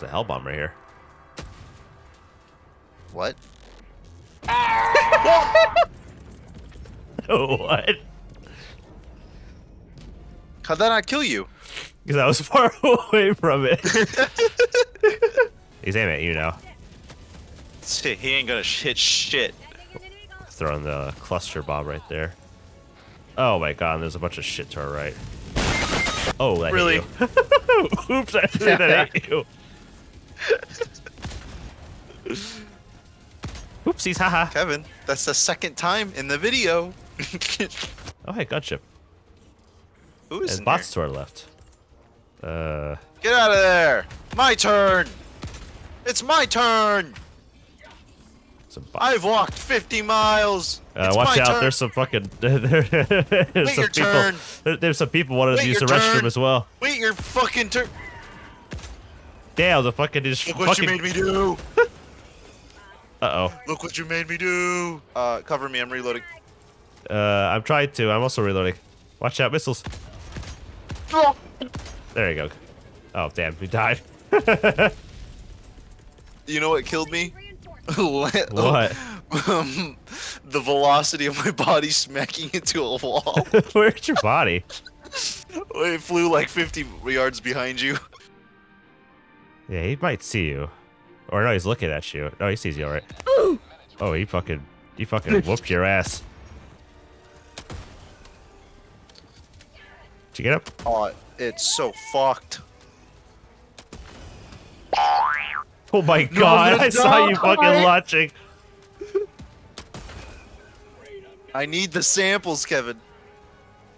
There's a hell bomb right here. What? what? How'd that not kill you? Because I was far away from it. He's aiming at you now. Shit, he ain't gonna hit shit. Throwing the cluster bomb right there. Oh my god, there's a bunch of shit to our right. Oh, that Really? Oops, I that hit you. Oopsies, haha. Kevin, that's the second time in the video. Oh, hey, gunship. Who is in bots to our left. Uh. Get out of there! My turn! It's my turn! some. I've walked 50 miles! Uh, watch out! turn. There's some fucking. there's some your people. turn. There's some people wanting Wait to use the your restroom as well. Wait your fucking turn! Damn, the fucking just Look what you made me do! Uh oh. Look what you made me do! Uh, cover me, I'm reloading. Uh, I'm trying to. I'm also reloading. Watch out, missiles. There you go. Oh damn, we died. You know what killed me? What? Um, the velocity of my body smacking into a wall. Where's your body? it flew like 50 yards behind you. Yeah, he might see you. Or no, he's looking at you. No, he sees you alright. Oh, he fucking, he fucking whooped your ass. Did you get up? Oh, it's so fucked. Oh my god, no, I saw you no. fucking launching. I need the samples, Kevin.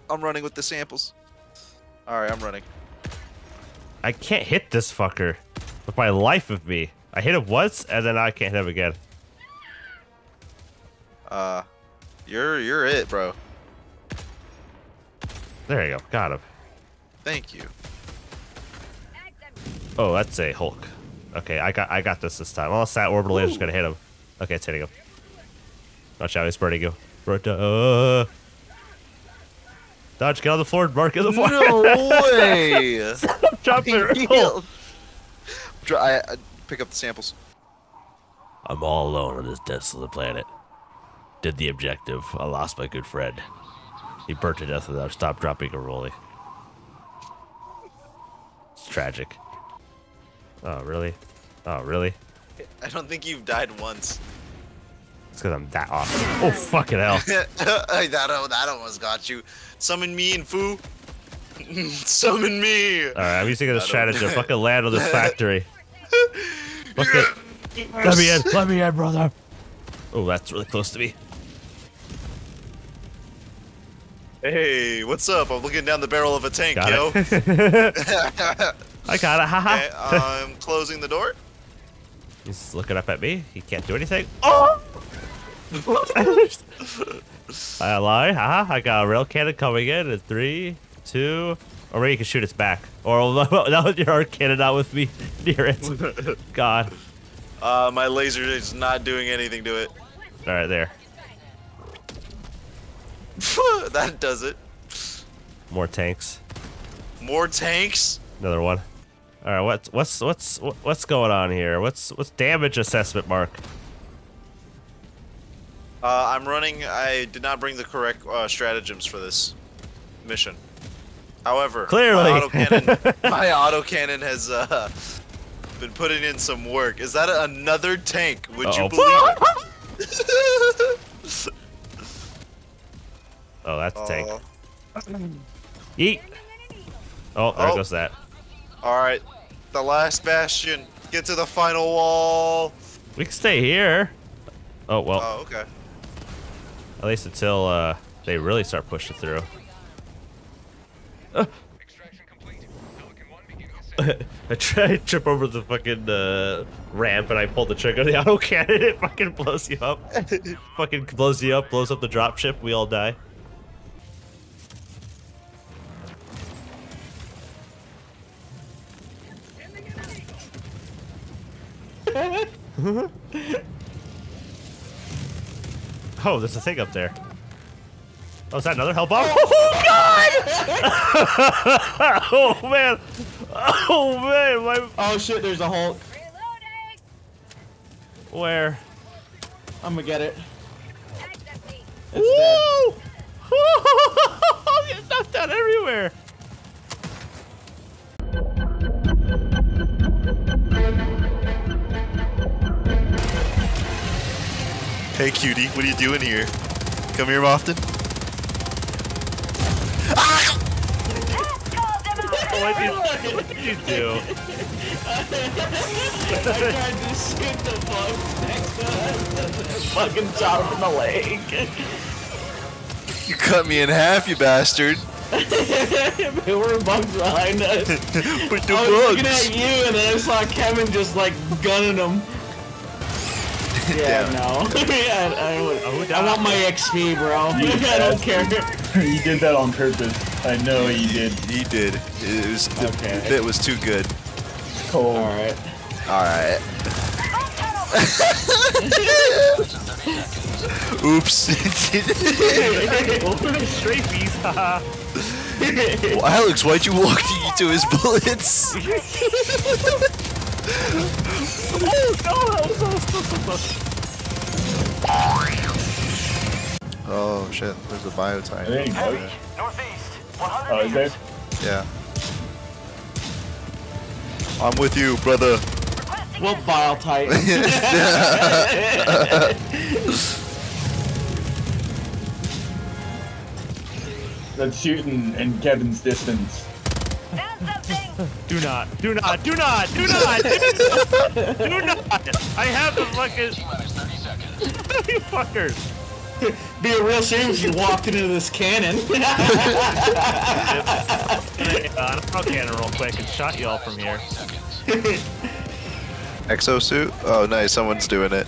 I'm running with the samples. Alright, I'm running. I can't hit this fucker with my life of me. I hit him once and then I can't hit him again. Uh, you're you're it, bro. There you go, got him. Thank you. Oh, that's a Hulk. Okay, I got I got this this time. Unless that orbital laser's gonna hit him. Okay, it's hitting him. Watch out, he's burning you. Uh, Dodge, get on the floor, Mark, on the floor. No way! Drop it. I, I pick up the samples. I'm all alone on this desolate planet. Did the objective. I lost my good friend. He burnt to death without stop dropping a rolling. It's tragic. Oh, really? Oh, really? I don't think you've died once. It's because I'm that awesome. Oh, fucking hell. that, that almost got you. Summon me and Foo. Summon me. Alright, I'm using this don't- strategy to fucking land on this factory. Fucking, let me in, let me in, brother. Oh, that's really close to me. Hey, what's up? I'm looking down the barrel of a tank, Got yo. it. I got it, haha. okay, I'm closing the door. He's looking up at me. He can't do anything. Oh! oh! I lied. Haha. I got a rail cannon coming in in three, two, or maybe you can shoot its back. Or that was your arc cannon out with me near it. God. Uh, my laser is not doing anything to it. All right, there. that does it. More tanks. More tanks? Another one. All right. What's what's what's what's going on here? What's what's damage assessment, Mark? Uh, I'm running. I did not bring the correct uh, stratagems for this mission. However, Clearly. my autocannon, my autocannon has uh, been putting in some work. Is that another tank? Would Uh-oh. you believe it? Oh, that's a tank. Uh, Eat. Oh, there Oh. goes that. all right, the last bastion. Get to the final wall. We can stay here. Oh well. Oh, okay. At least until uh, they really start pushing through. Extraction complete. Pelican 1 begin ascent. I try to trip over the fucking uh, ramp and I pull the trigger. The auto cannon it fucking blows you up. fucking blows you up, blows up the dropship. We all die. oh, there's a thing up there. Oh, is that another hell bomb? Oh, God! oh, man. Oh man, my Oh shit, there's a Hulk. Reloading! where? I'm gonna get it. Exit me! It's dead. Woo! Get knocked out everywhere. Hey, cutie, what are you doing here? Come here often? What did you, what did you do? I tried to shoot the bugs next to us. Fucking shot him in the leg. You cut me in half, you bastard. there were bugs behind us. With the I was looking at you and then I saw Kevin just like gunning him. Yeah, Damn. no. yeah, I, would, Oh, I want my XP, bro. I don't care. you did that on purpose. I know you did. He did. It was the, Okay. bit was too good. Cole. Alright. All right. Oops. Strafeies, haha. well, Alex, why'd you walk into his bullets? Oh no. Oh shit, there's a biotype. There you go. Oh, Northeast. 100 Oh, is there? Yeah. I'm with you, brother. We'll bile tight. That's shooting in Kevin's distance. Do not, do not, do not, do not, do not. I have the fucking. you fuckers. Be a real shame if you walked into this cannon. Hang on, I'll cannon real quick and shot you all from here. Exo suit? Oh, nice. Someone's doing it.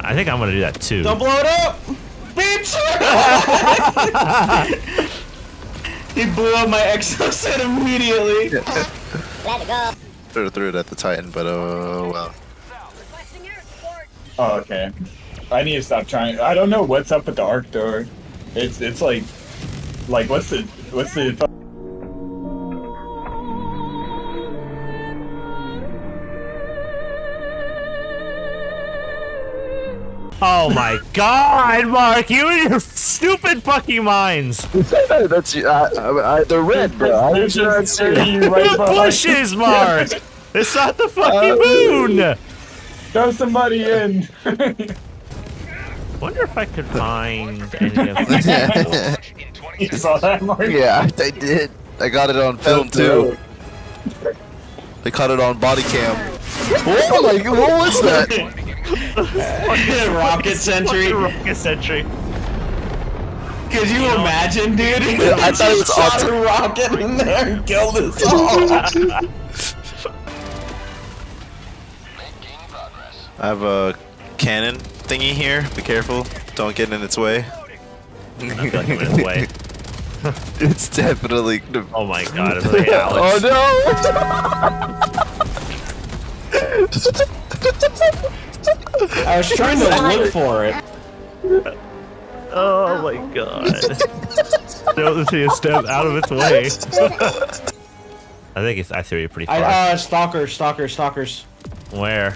I think I'm gonna do that too. Don't blow it up! Bitch! he blew up my exosuit immediately. Let it go! Should have threw it at the Titan, but oh well. Requesting air support! Oh, okay. I need to stop trying. I don't know what's up with the arc door. It's it's like, like what's the what's the Oh my god, Mark, you and your stupid fucking mines. That's uh, they're red, There's just you right The behind- bushes, Mark. It's not the fucking moon. Throw somebody in. Wonder if I could find any of these. Launch in 20 you saw that, Mark? yeah, they did. I got it on film too. They caught it on body cam. Oh my! What was that? Rocket sentry. Rocket sentry. Could you imagine, dude? I thought it was shot a rocket in there and killed us all. I have a cannon thingy here. Be careful. Don't get in its way. I feel like I'm in its way. It's definitely. Oh my god, it's really Alex. Oh no! I was trying to look for it. Oh my god. Don't see a step out of its way. I think it's I threw you pretty far. I, uh, stalkers, stalkers, stalkers. Where?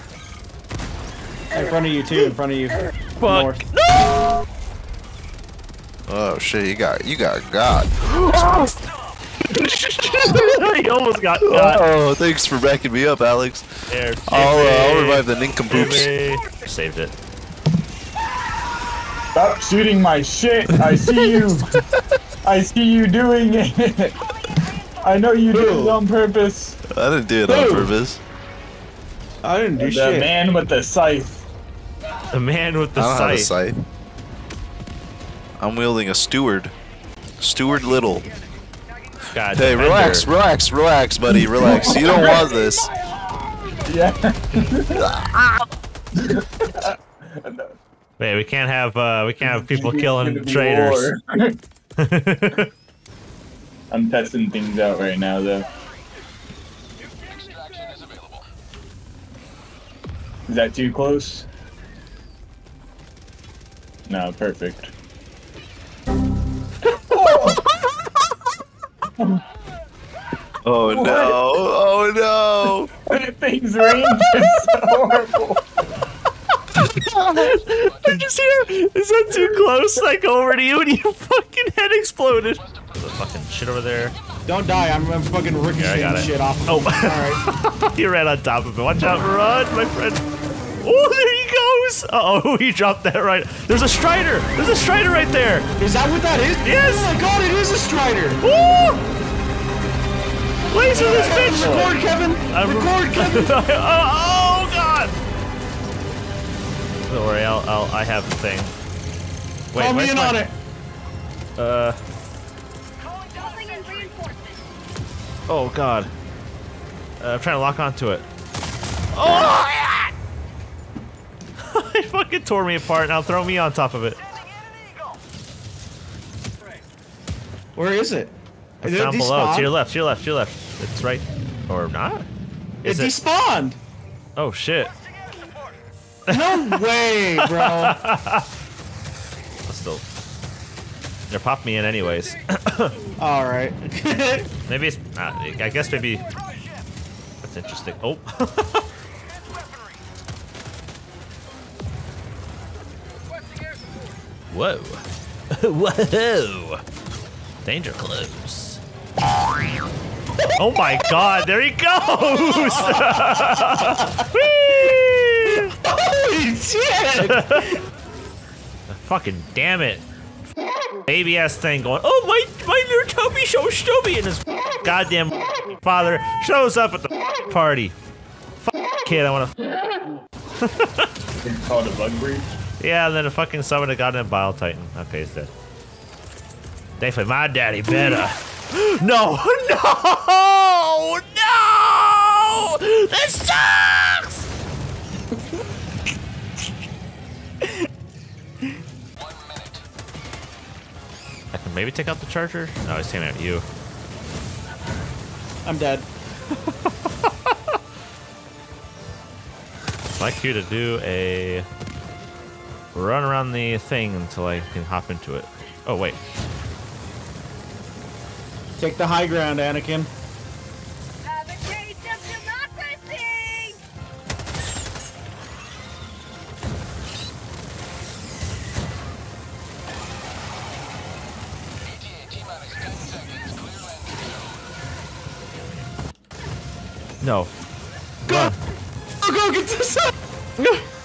In front of you, too, in front of you. North. no! Oh shit! You got you got God. he almost got got. Oh, thanks for backing me up, Alex. There, I'll, uh, I'll revive the nincompoops. Saved it. Stop shooting my shit. I see you. I see you doing it. I know you did it on purpose. I didn't do it on purpose. I didn't do The shit. The man with the scythe. The man with the I don't have a scythe. sight. I'm wielding a steward. Stuart Little. God, Hey, defender. relax, relax, relax, buddy, relax. You don't want this. Yeah. Wait, we can't have uh, we can't have people killing traitors. I'm testing things out right now, though. Extraction is available. Is that too close? No, perfect. Oh no! Oh no! That thing's range is so horrible. Did you see him? Is that too close? I go over to you and your fucking head exploded. There's a fucking shit over there. Don't die. I'm, I'm fucking Here, ricocheting got it. shit off. Of Oh. Alright. you ran on top of it. Watch out, run, my friend. Oh, there goes. Uh oh, he dropped that right. There's a Strider. There's a Strider right there. Is that what that is? Yes. Oh my god, it is a Strider. Woo! Laser this bitch. Record, Kevin. I'm- Record, Kevin. oh, oh, God. Don't worry, I'll, I'll, I have the thing. Wait, Call me in my- on it. Uh, Calling in reinforcements. oh, God. Uh, I'm trying to lock onto it. Oh, yeah! It fucking tore me apart. Now throw me on top of it. Where is it? It's Is it down below. To your left, to your left, to your left. It's right. Or not? It Is it? despawned. Oh, shit. No way, bro. Let's still. They're popping me in anyways. All right. maybe it's. Uh, I guess maybe. That's interesting. Oh. Whoa. Whoa. Danger close. Oh my god, there he goes! Holy shit! Fucking damn it. Baby ass thing going, oh my my little Toby so stubby and his goddamn father shows up at the party. Fuck kid, I wanna It's called a bug breach. Yeah, and then a fucking summon a goddamn Bile Titan. Okay, he's dead. Thankfully my daddy better. no! No! No! This sucks! I can maybe take out the charger? No, he's taking out you. I'm dead. I'd like you to do a run around the thing until I can hop into it. Oh, wait. Take the high ground, Anakin. Have a taste of democracy! No. Go! Go, go, get this up!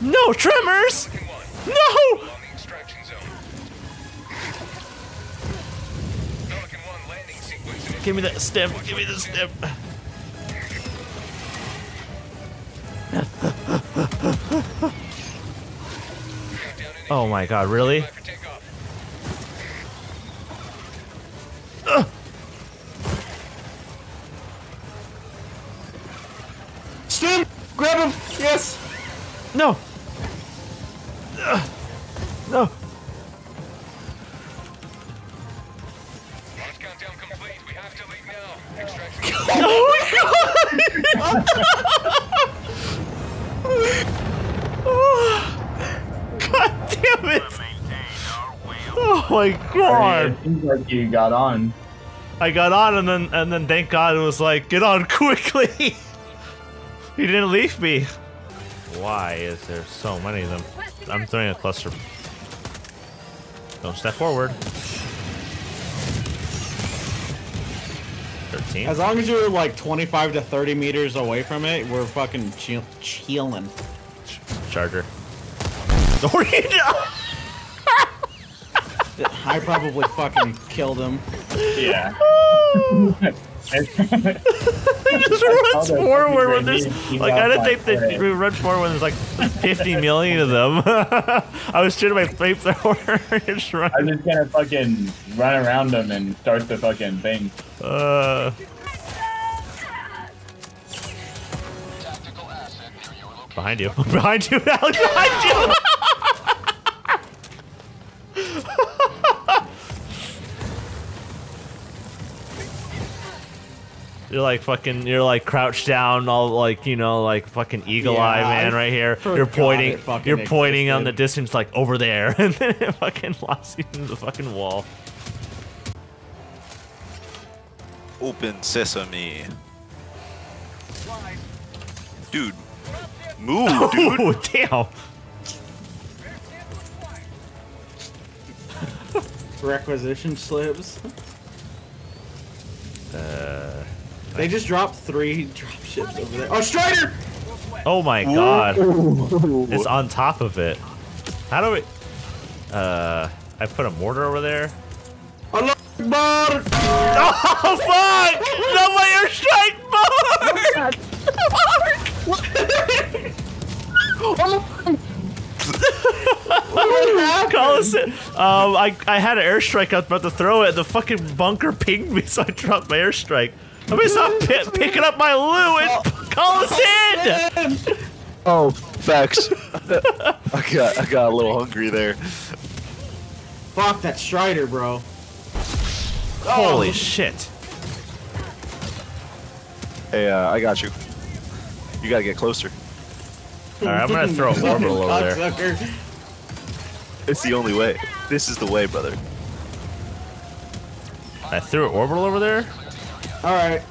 No, Tremors! No! On the extraction zone. Pelican 1 landing sequence. Give me that stem. Give me the stem. Oh my god, really? God damn it! Oh my god! It seems like you got on. I got on and then and then thank God it was like, get on quickly. he didn't leave me. Why is there so many of them? I'm throwing a cluster. Don't step forward. 13. As long as you're like 25 to 30 meters away from it, we're fucking chill- chilling. Charger. Oh. I probably fucking killed him. Yeah. just runs forward when there's like I off didn't think that foot. we run forward when there's like 50 million of them. I was shooting my flamethrower and just run. I'm just gonna fucking run around them and start the fucking thing. Uh, Tactical asset near your location. behind you, behind you, Alex, behind you. You're like fucking. You're like crouched down, all like you know, like fucking eagle Yeah, eye man, I right here. You're pointing. You're pointing on the distance, like over there, and then it fucking lost you into the fucking wall. Open sesame. Dude. Move, dude. Oh, damn. Requisition slips. Uh, They just dropped three dropships over there. Oh, Strider! oh my god. It's on top of it. How do we... Uh, I put a mortar over there. Allah Akbar! Oh, fuck! No, my airstrike! Mark! Call us it. Um, I, I had an airstrike. I was about to throw it. The fucking bunker pinged me, so I dropped my airstrike. Let me stop pi picking up my loot and call us in! Oh, facts. I got I got a little hungry there. Fuck that Strider, bro. Holy shit. Hey, uh, I got you. You gotta get closer. Alright, I'm gonna throw an orbital over there. It's the only way. This is the way, brother. I threw an orbital over there. Alright.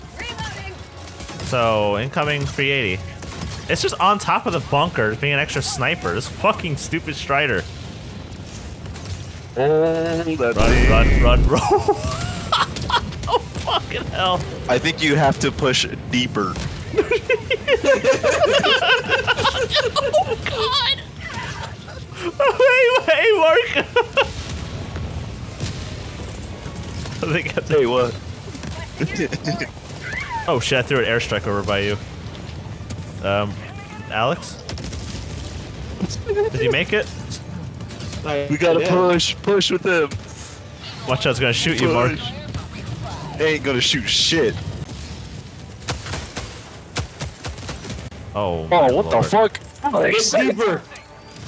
So, incoming 380. It's just on top of the bunker, being an extra sniper. This fucking stupid Strider. Oh, that Run, run, run, run. oh, fucking hell. I think you have to push deeper. oh, God. Hey, hey, Mark. I think I- Hey, what? Oh shit, I threw an airstrike over by you. Um, Alex? Did you make it? we gotta push, push with him. Watch out, I was gonna shoot you, Mark. Push. They ain't gonna shoot shit. Oh, Oh, what the fuck? Get deeper.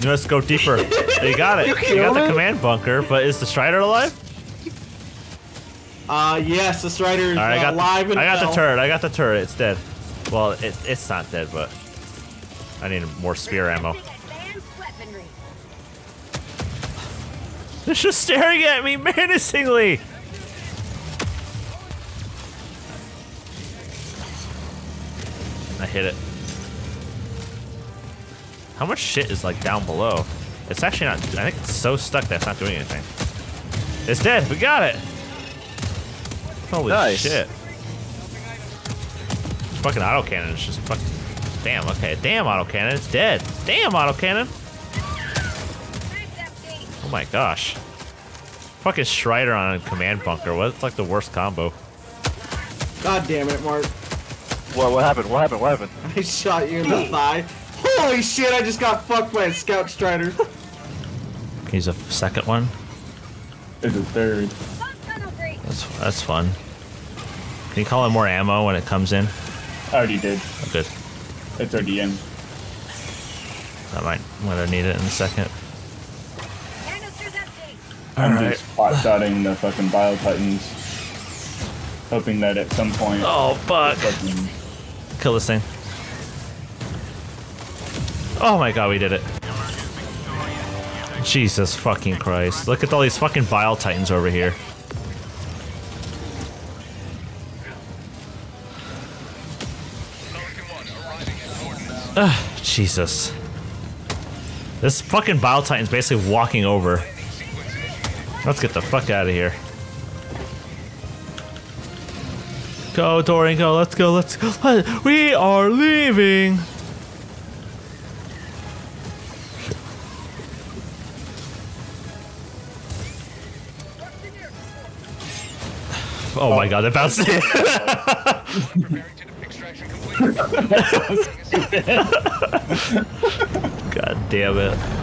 You must go deeper. you got it. You, got the command bunker, but is the Strider alive? Uh, yes, the Strider is Alright, I uh, got, live the, and I got the turret. I got the turret. It's dead. Well, it, it's not dead, but I need more spear ammo. Using advanced weaponry. It's just staring at me menacingly. I hit it. How much shit is like down below? It's actually not. I think it's so stuck that it's not doing anything. It's dead. We got it. Holy Nice. shit. Fucking autocannon is just fucking. Damn. Okay. Damn autocannon. It's dead. Damn autocannon. Thanks, empty. Oh my gosh. Fucking Strider on a command bunker. What's like the worst combo? God damn it, Mark. What, what happened? What happened? What happened? I shot you in the thigh. Holy shit, I just got fucked by a Scout Strider. He's a second one? It's a third. Bump tunnel breach. That's that's fun. Can you call in more ammo when it comes in? I already did. Oh, good. It's already in. I might might need it in a second. Canister's. I'm Alright. just hot shotting the fucking Bile Titans. Hoping that at some point. Oh fuck! Kill this thing. Oh my god, we did it. Jesus fucking Christ. Look at all these fucking Bile Titans over here. Ugh, Jesus. This fucking Bile Titan's basically walking over. Let's get the fuck out of here. Go, Dorian, go. Let's go. Let's go. We are leaving. Oh my god, that bounced God damn it.